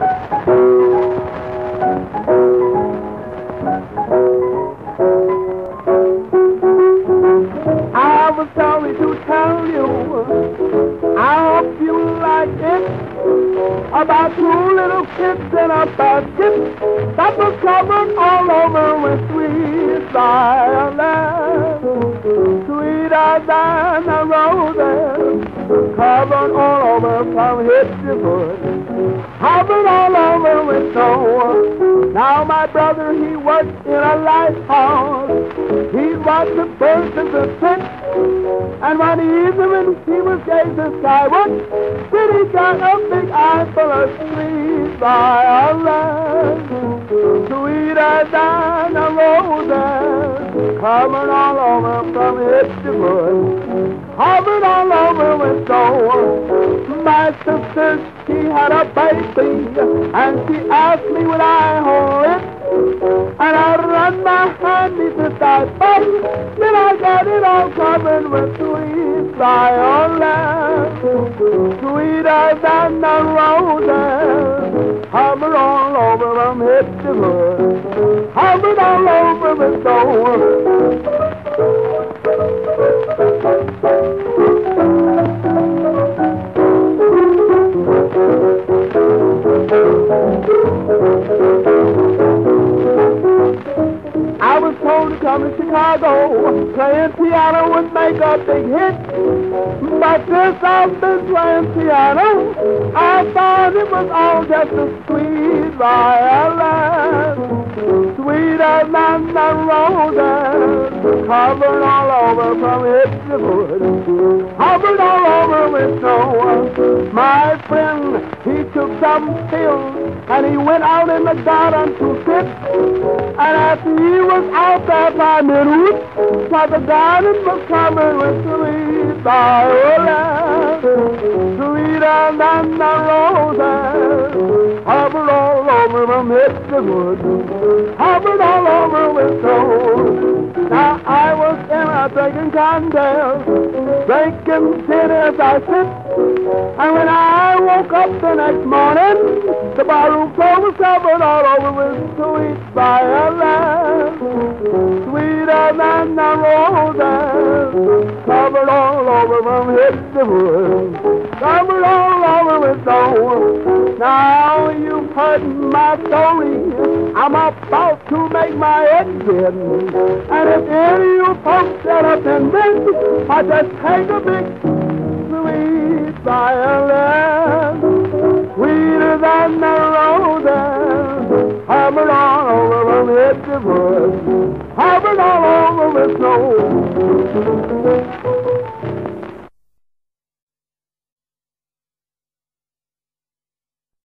I was sorry to tell you, I hope you like it, about two little kids in a basket that was covered all over with sweet violets, sweeter than a roses, covered all over from head to foot, covered all over with snow. Now my brother, he works in a lighthouse. He watched the birds of the pit, and one evening he was gazing skyward, then he got a big eye full of sweet violets, sweeter than a roses, covered all over from head to foot, covered all over with snow. My sister, she had a baby, and she asked me would I hold it. And I ran my hand into that body, then I got it all covered with sweet violets, sweeter than the roses, hovered all over from head to foot, I was told to come to Chicago, playing piano would make a big hit. But since I've been playing piano, I found it was all just a sweet violin, sweeter than the roses, covered all over from head to foot, covered all over with snow. My friend, he took some pills and he went out in the garden to sit. And after he was out there by midweek, why the garden was covered with sweet violets, sweeter than the roses, hovered all over head to foot, hovered all over with gold. Now I was in a drinking contest, drinking gin as I sit, and when I woke up the next morning, the barroom floor was covered all over with sweet violets, sweeter than the roses, covered all over from head to foot, covered all over with gold. Now you've heard my story, I'm about to make my exit, and if any of you folks set up in this, I just take a big sweet violet, over from head to foot, all over the snow.